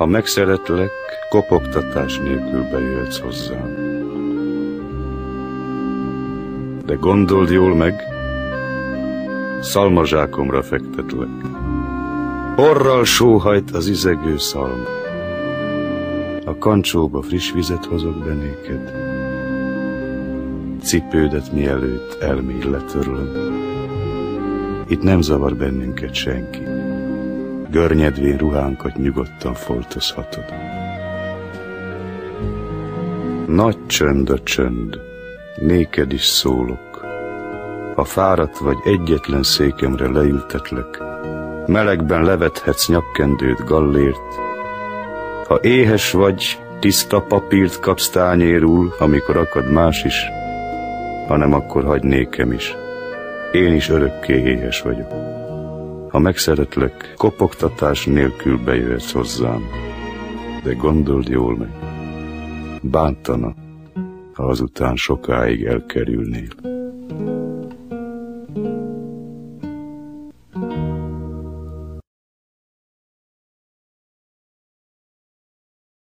Ha megszeretlek, kopogtatás nélkül bejöhetsz hozzám. De gondold jól meg, szalmazsákomra fektetlek. Orral sóhajt az izegő szalma. A kancsóba friss vizet hozok be néked. Cipődet mielőtt elmély letörlöm. Itt nem zavar bennünket senki. Görnyedvén ruhánkat nyugodtan foltozhatod. Nagy csönd a csönd, néked is szólok. Ha fáradt vagy, egyetlen székemre leültetlek, melegben levethetsz nyakkendőt gallért. Ha éhes vagy, tiszta papírt kapsz tányérul, amikor akad más is, hanem akkor hagy nékem is. Én is örökké éhes vagyok. Ha megszeretlek, kopogtatás nélkül bejöhetsz hozzám, de gondold jól meg, bántana, ha azután sokáig elkerülnél.